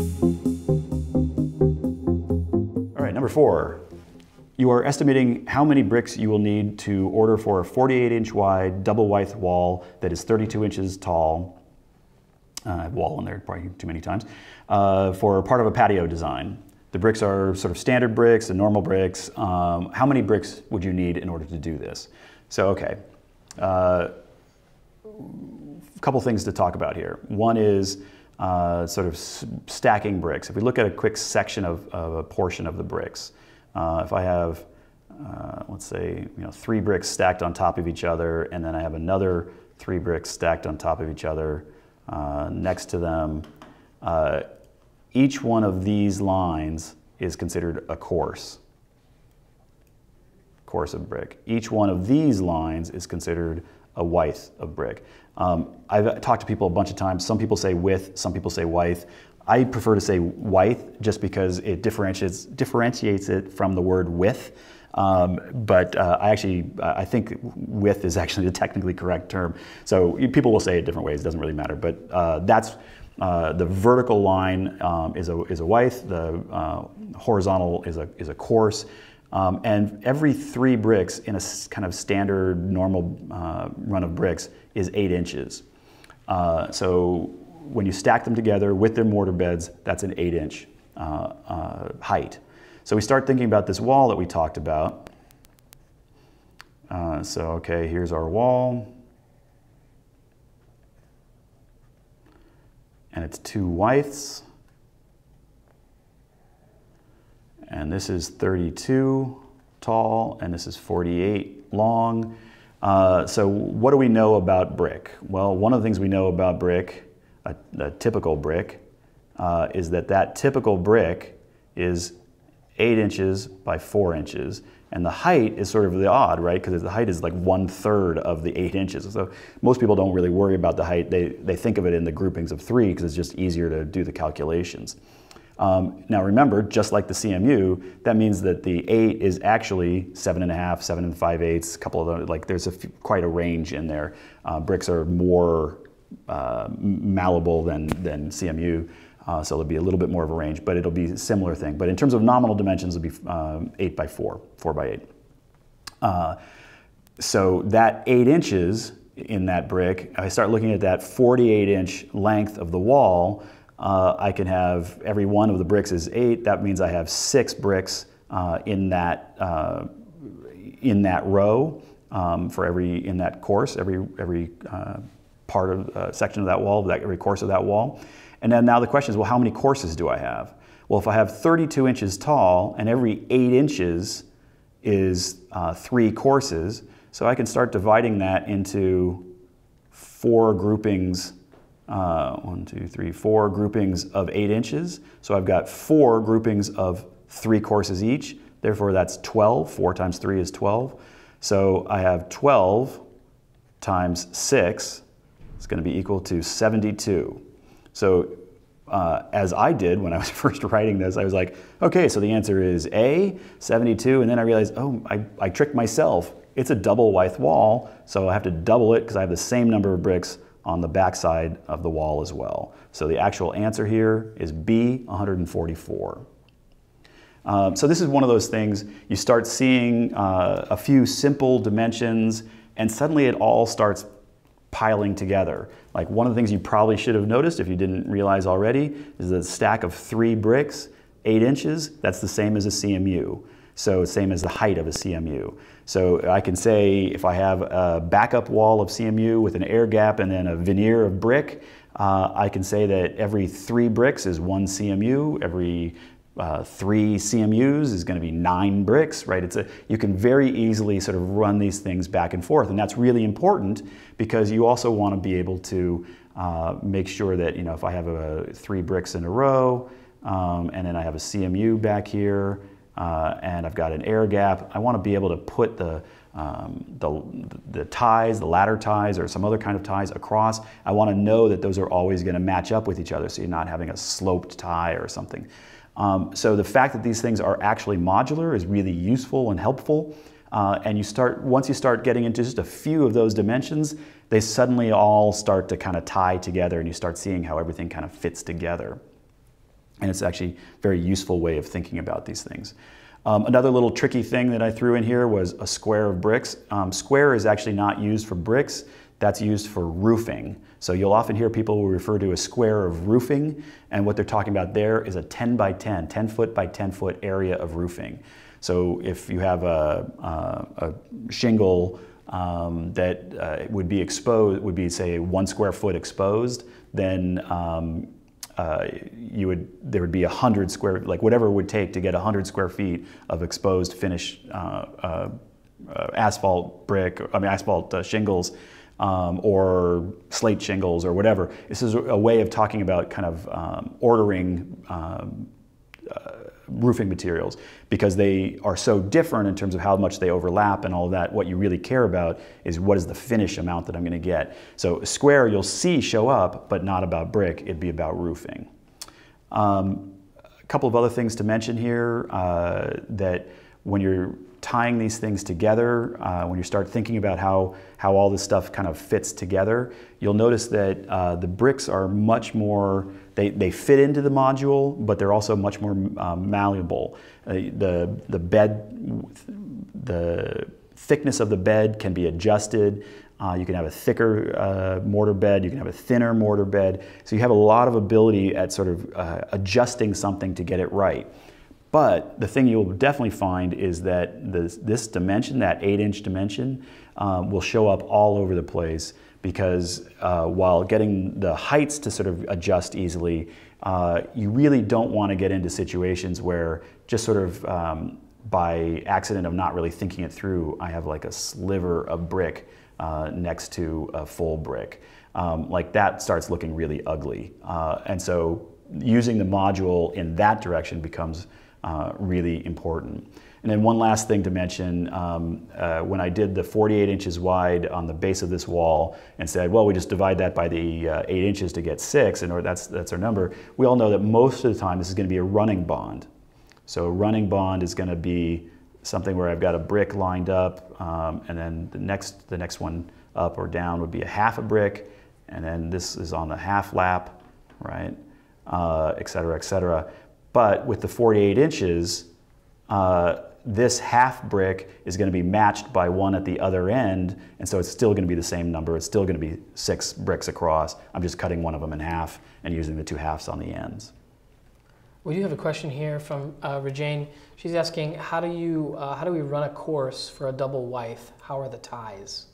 All right, number four. You are estimating how many bricks you will need to order for a 48 inch wide double wythe wall that is 32 inches tall. Uh, wall in there probably too many times, uh, for part of a patio design. The bricks are sort of standard bricks and normal bricks. Um, how many bricks would you need in order to do this? So, okay, uh, a couple things to talk about here. One is uh, sort of stacking bricks. If we look at a quick section of, of a portion of the bricks, uh, if I have, uh, let's say, you know, three bricks stacked on top of each other, and then I have another three bricks stacked on top of each other uh, next to them, uh, each one of these lines is considered a course. Course of brick. Each one of these lines is considered a wythe of brick. Um, I've talked to people a bunch of times. Some people say wythe, some people say wythe. I prefer to say width just because it differentiates, differentiates it from the word wythe. Um, but uh, I actually, I think wythe is actually the technically correct term. So people will say it different ways, it doesn't really matter. But uh, that's, uh, the vertical line um, is, a, is a width, the uh, horizontal is a, is a course. Um, and every three bricks in a kind of standard normal uh, run of bricks is eight inches. Uh, so when you stack them together with their mortar beds, that's an eight inch uh, uh height. So we start thinking about this wall that we talked about. Uh, so okay, here's our wall. And it's two wythes. And this is 32 tall, and this is 48 long. Uh, so what do we know about brick? Well, one of the things we know about brick, a, a typical brick, uh, is that that typical brick is eight inches by four inches. And the height is sort of the odd, right? Because the height is like one third of the eight inches. So most people don't really worry about the height. They, they think of it in the groupings of three because it's just easier to do the calculations. Um, now remember, just like the CMU, that means that the eight is actually seven and a half, seven and five eighths, a couple of them, like there's quite a range in there. Uh, bricks are more uh, malleable than, than CMU, uh, so it'll be a little bit more of a range, but it'll be a similar thing. But in terms of nominal dimensions, it'll be um, eight by four, four by eight. Uh, so that eight inches in that brick, I start looking at that 48 inch length of the wall, uh, I can have every one of the bricks is eight. That means I have six bricks uh, in that uh, in that row um, for every in that course, every every uh, part of uh, section of that wall, that every course of that wall. And then now the question is, well, how many courses do I have? Well, if I have 32 inches tall and every eight inches is uh, three courses, so I can start dividing that into four groupings uh, one, two, three, four groupings of eight inches. So I've got four groupings of three courses each. Therefore, that's 12. Four times three is 12. So I have 12 times six. It's going to be equal to 72. So uh, as I did when I was first writing this, I was like, okay, so the answer is A, 72. And then I realized, oh, I, I tricked myself. It's a double wythe wall, so I have to double it because I have the same number of bricks on the backside of the wall as well. So the actual answer here is B, 144. Um, so this is one of those things, you start seeing uh, a few simple dimensions and suddenly it all starts piling together. Like one of the things you probably should have noticed if you didn't realize already is the stack of three bricks, eight inches, that's the same as a CMU. So same as the height of a CMU. So I can say if I have a backup wall of CMU with an air gap and then a veneer of brick, uh, I can say that every three bricks is one CMU, every uh, three CMUs is going to be nine bricks, right? It's a, you can very easily sort of run these things back and forth, and that's really important because you also want to be able to uh, make sure that, you know, if I have a, three bricks in a row, um, and then I have a CMU back here, uh, and I've got an air gap. I want to be able to put the, um, the, the ties, the ladder ties, or some other kind of ties across. I want to know that those are always going to match up with each other so you're not having a sloped tie or something. Um, so the fact that these things are actually modular is really useful and helpful. Uh, and you start, once you start getting into just a few of those dimensions, they suddenly all start to kind of tie together and you start seeing how everything kind of fits together. And it's actually a very useful way of thinking about these things. Um, another little tricky thing that I threw in here was a square of bricks. Um, square is actually not used for bricks, that's used for roofing. So you'll often hear people will refer to a square of roofing, and what they're talking about there is a 10 by 10, 10 foot by 10 foot area of roofing. So if you have a, a, a shingle um, that uh, would be exposed, would be say one square foot exposed, then um, uh, you would there would be a hundred square like whatever it would take to get a hundred square feet of exposed finished uh, uh, uh asphalt brick I mean asphalt uh, shingles um, or slate shingles or whatever. This is a way of talking about kind of um, ordering um, uh, roofing materials because they are so different in terms of how much they overlap and all that. What you really care about is what is the finish amount that I'm going to get. So square you'll see show up, but not about brick. It'd be about roofing. Um, a couple of other things to mention here uh, that when you're tying these things together, uh, when you start thinking about how, how all this stuff kind of fits together, you'll notice that uh, the bricks are much more, they, they fit into the module, but they're also much more um, malleable. Uh, the, the bed, the thickness of the bed can be adjusted. Uh, you can have a thicker uh, mortar bed, you can have a thinner mortar bed. So you have a lot of ability at sort of uh, adjusting something to get it right. But the thing you'll definitely find is that this, this dimension, that eight inch dimension, um, will show up all over the place because uh, while getting the heights to sort of adjust easily, uh, you really don't want to get into situations where just sort of um, by accident of not really thinking it through, I have like a sliver of brick uh, next to a full brick. Um, like that starts looking really ugly. Uh, and so using the module in that direction becomes uh, really important. And then one last thing to mention, um, uh, when I did the 48 inches wide on the base of this wall and said, well, we just divide that by the uh, eight inches to get six, and or that's, that's our number, we all know that most of the time this is gonna be a running bond. So a running bond is gonna be something where I've got a brick lined up, um, and then the next, the next one up or down would be a half a brick, and then this is on the half lap, right, uh, et cetera, et cetera. But with the 48 inches, uh, this half brick is going to be matched by one at the other end, and so it's still going to be the same number. It's still going to be six bricks across. I'm just cutting one of them in half and using the two halves on the ends. We do have a question here from uh, Rajane. She's asking, how do you uh, how do we run a course for a double wythe? How are the ties?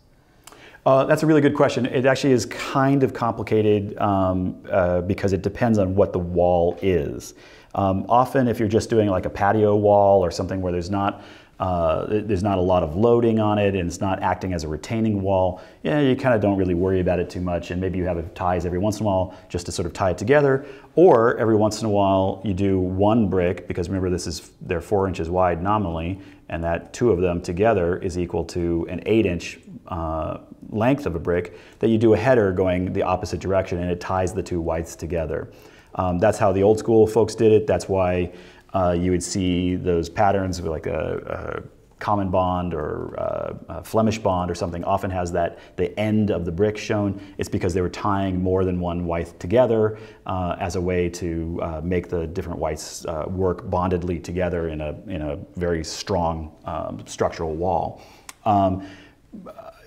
Uh, that's a really good question. It actually is kind of complicated um, uh, because it depends on what the wall is. Um, often if you're just doing like a patio wall or something where there's not uh, there's not a lot of loading on it and it's not acting as a retaining wall, yeah, you kind of don't really worry about it too much and maybe you have ties every once in a while just to sort of tie it together or every once in a while you do one brick because remember this is they're four inches wide nominally and that two of them together is equal to an eight inch uh, length of a brick that you do a header going the opposite direction and it ties the two wythes together. Um, that's how the old school folks did it. That's why uh, you would see those patterns like a, a common bond or uh, a Flemish bond or something often has that the end of the brick shown. It's because they were tying more than one wythe together uh, as a way to uh, make the different wythes uh, work bondedly together in a, in a very strong um, structural wall. Um,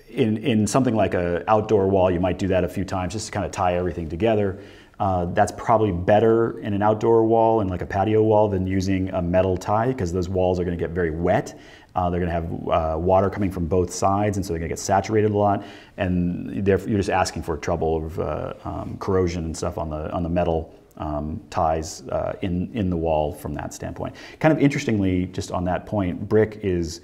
in, in something like an outdoor wall, you might do that a few times just to kind of tie everything together. Uh, that's probably better in an outdoor wall and like a patio wall than using a metal tie because those walls are going to get very wet. Uh, they're going to have uh, water coming from both sides, and so they're going to get saturated a lot. And you're just asking for trouble of uh, um, corrosion and stuff on the on the metal um, ties uh, in in the wall from that standpoint. Kind of interestingly, just on that point, brick is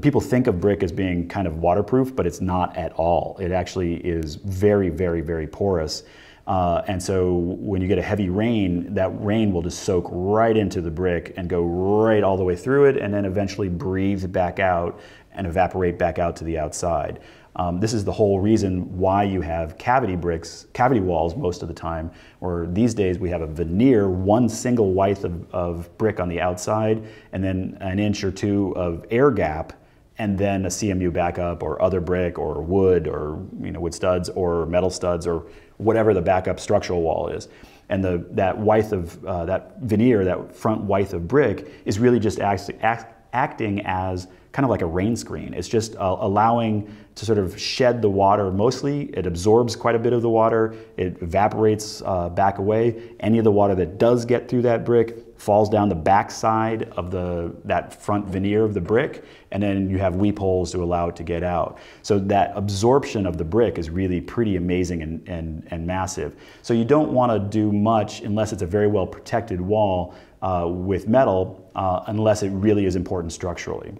people think of brick as being kind of waterproof, but it's not at all. It actually is very, very, very porous. Uh, and so when you get a heavy rain, that rain will just soak right into the brick and go right all the way through it and then eventually breathe back out and evaporate back out to the outside. Um, this is the whole reason why you have cavity bricks, cavity walls most of the time, or these days we have a veneer, one single wythe of, of brick on the outside, and then an inch or two of air gap and then a CMU backup or other brick or wood or you know wood studs or metal studs or whatever the backup structural wall is. and the, that wythe of uh, that veneer, that front wythe of brick, is really just act, act, acting as kind of like a rain screen. It's just uh, allowing to sort of shed the water mostly. It absorbs quite a bit of the water. It evaporates uh, back away. Any of the water that does get through that brick falls down the back side of the, that front veneer of the brick, and then you have weep holes to allow it to get out. So that absorption of the brick is really pretty amazing and, and, and massive. So you don't want to do much unless it's a very well protected wall uh, with metal, uh, unless it really is important structurally.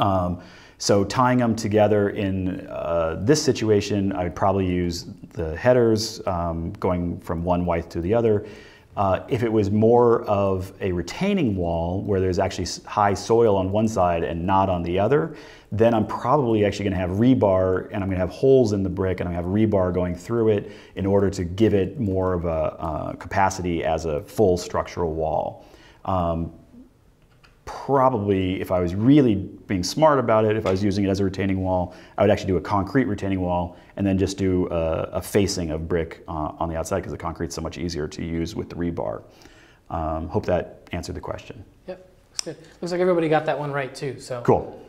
Um, so tying them together in uh, this situation, I would probably use the headers um, going from one wythe to the other. Uh, if it was more of a retaining wall where there's actually high soil on one side and not on the other, then I'm probably actually going to have rebar and I'm going to have holes in the brick and I'm going to have rebar going through it in order to give it more of a uh, capacity as a full structural wall. Um, probably, if I was really being smart about it, if I was using it as a retaining wall, I would actually do a concrete retaining wall and then just do a, a facing of brick uh, on the outside because the concrete's so much easier to use with the rebar. Um, hope that answered the question. Yep, looks good. Looks like everybody got that one right too. So cool.